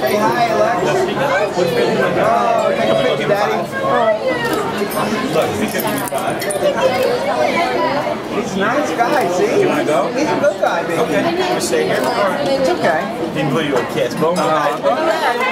Say hi, Alex. Oh, take a picture, Daddy. He's a nice guy, see? Can I go? He's a good guy, baby. Okay. You stay here? It's okay. Didn't put you a kiss. Boom. Uh,